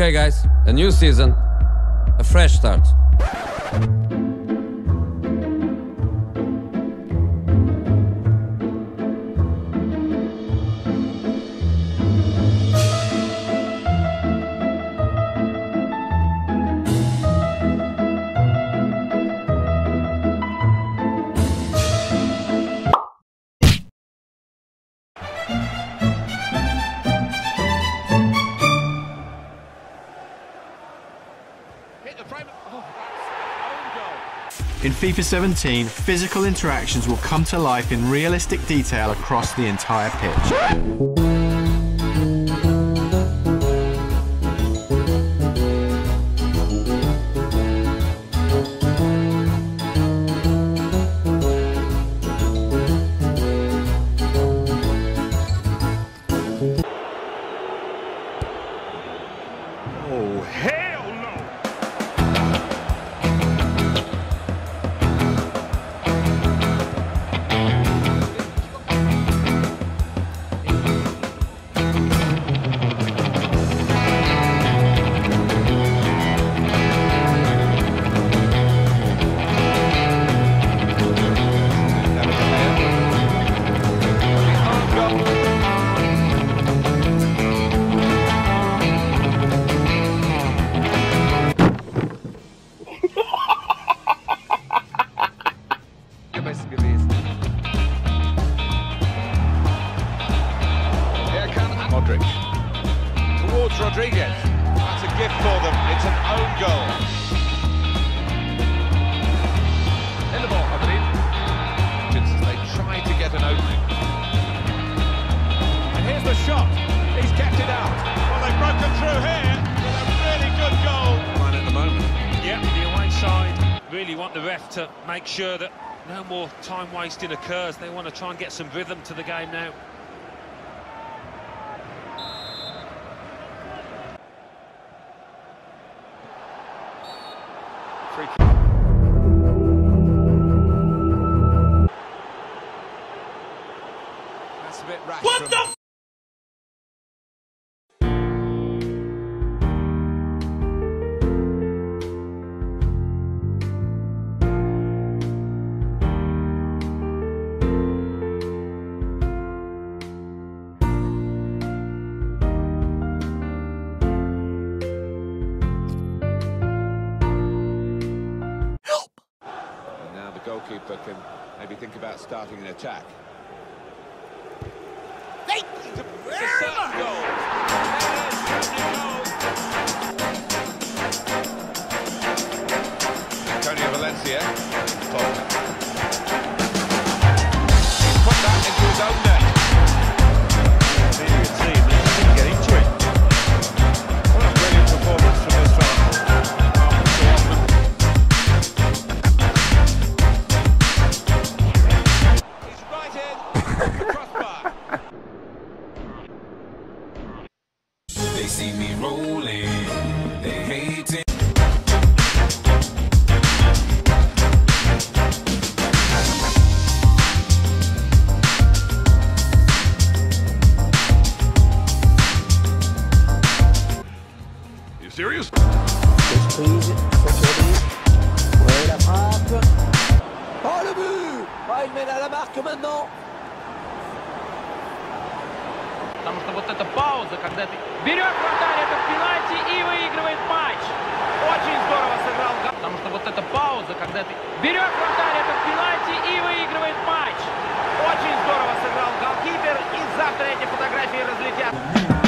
Okay, guys, a new season, a fresh start. In FIFA 17, physical interactions will come to life in realistic detail across the entire pitch. Towards Rodriguez. That's a gift for them. It's an own goal. In the ball, I believe. Just as they try to get an opening. And here's the shot. He's kept it out. Well, they've broken through here with a really good goal. Line at the moment. Yep, the away side really want the ref to make sure that no more time wasting occurs. They want to try and get some rhythm to the game now. Free kick. That's a bit rash. What the? Goalkeeper can maybe think about starting an attack. It's a certain goal. Antonio Valencia. Fold. See me rolling, they hate it. You serious? Prise, Fofana. Ouais, la frappe. Oh le but Ah, il mène à la marque maintenant Потому что вот эта пауза, когда ты берешь вратарь этот пенальти и выигрывает матч. Очень здорово сыграл. Потому что вот эта пауза, когда ты берешь вратарь этот пенальти и выигрывает матч. Очень здорово сыграл голкипер. И завтра эти фотографии разлетят.